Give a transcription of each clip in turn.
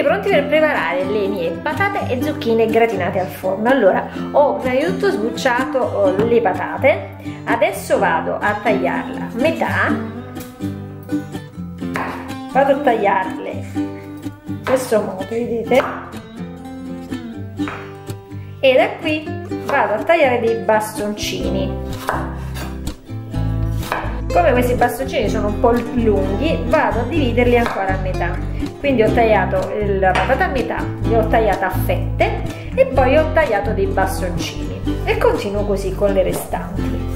quindi pronti per preparare le mie patate e zucchine gratinate al forno. Allora, ho prima di tutto sbucciato oh, le patate, adesso vado a tagliarla a metà, vado a tagliarle in questo modo, vedete? E da qui vado a tagliare dei bastoncini. Come questi bastoncini sono un po' lunghi, vado a dividerli ancora a metà. Quindi ho tagliato la patata a metà li ho tagliata a fette e poi ho tagliato dei bastoncini. E continuo così con le restanti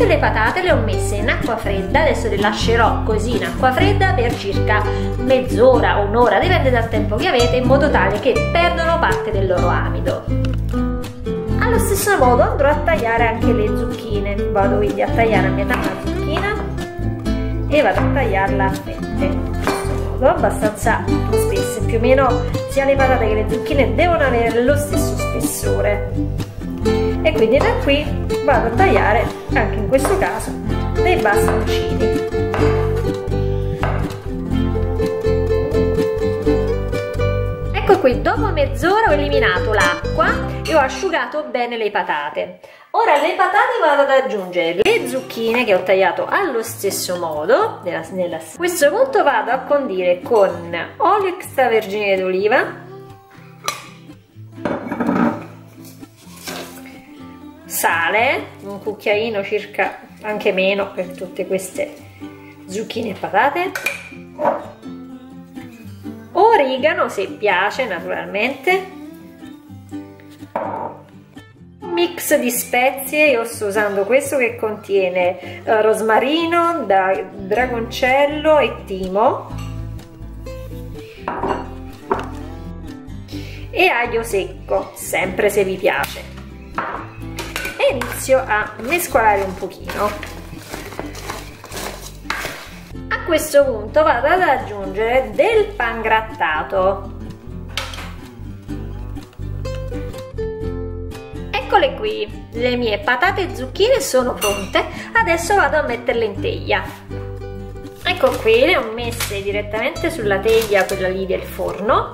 tutte le patate le ho messe in acqua fredda adesso le lascerò così in acqua fredda per circa mezz'ora un'ora dipende dal tempo che avete in modo tale che perdono parte del loro amido. Allo stesso modo andrò a tagliare anche le zucchine. Vado quindi a tagliare a metà la zucchina e vado a tagliarla a fette. In questo modo abbastanza spesse più o meno sia le patate che le zucchine devono avere lo stesso spessore e quindi da qui vado a tagliare anche in questo caso dei bastoncini. Qui dopo mezz'ora ho eliminato l'acqua e ho asciugato bene le patate. Ora le patate vado ad aggiungere le zucchine che ho tagliato allo stesso modo nella, nella... a questo punto vado a condire con olio extravergine d'oliva sale un cucchiaino circa anche meno per tutte queste zucchine e patate. Origano se piace naturalmente. Mix di spezie io sto usando questo che contiene uh, rosmarino da dragoncello e timo. E aglio secco sempre se vi piace inizio a mescolare un pochino. Questo punto vado ad aggiungere del pangrattato eccole qui. Le mie patate e zucchine sono pronte. Adesso vado a metterle in teglia. Ecco qui le ho messe direttamente sulla teglia quella lì del forno.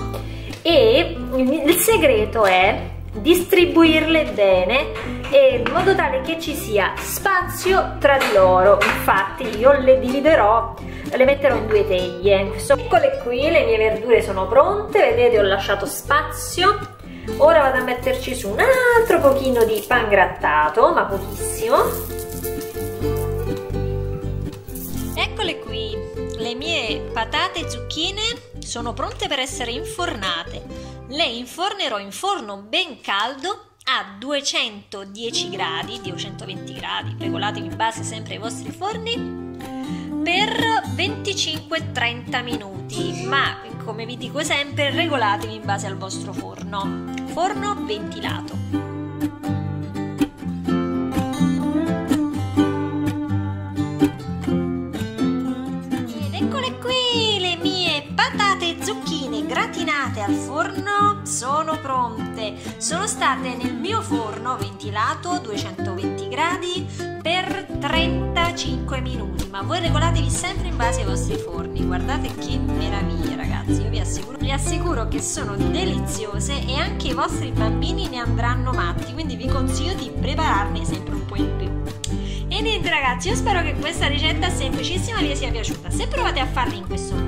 E il segreto è distribuirle bene in modo tale che ci sia spazio tra di loro. Infatti io le dividerò le metterò in due teglie. Eccole qui le mie verdure sono pronte vedete ho lasciato spazio. Ora vado a metterci su un altro pochino di pan grattato ma pochissimo. Eccole qui. Le mie patate e zucchine sono pronte per essere infornate le infornerò in forno ben caldo a 210 gradi, 220 gradi, regolatevi in base sempre ai vostri forni per 25-30 minuti, ma come vi dico sempre regolatevi in base al vostro forno. Forno ventilato. Gratinate al forno sono pronte. Sono state nel mio forno ventilato a 220 gradi per 35 minuti, ma voi regolatevi sempre in base ai vostri forni. Guardate che meraviglia, ragazzi! Io vi assicuro, vi assicuro che sono deliziose e anche i vostri bambini ne andranno matti, quindi vi consiglio di prepararne sempre un po' in più. E niente ragazzi, io spero che questa ricetta semplicissima vi sia piaciuta. Se provate a farla in questo modo,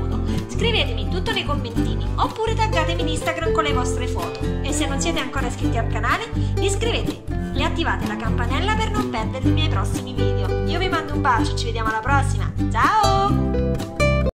scrivetemi tutto nei commentini oppure taggatemi in Instagram con le vostre foto. E se non siete ancora iscritti al canale, iscrivetevi e attivate la campanella per non perdere i miei prossimi video. Io vi mando un bacio, ci vediamo alla prossima. Ciao!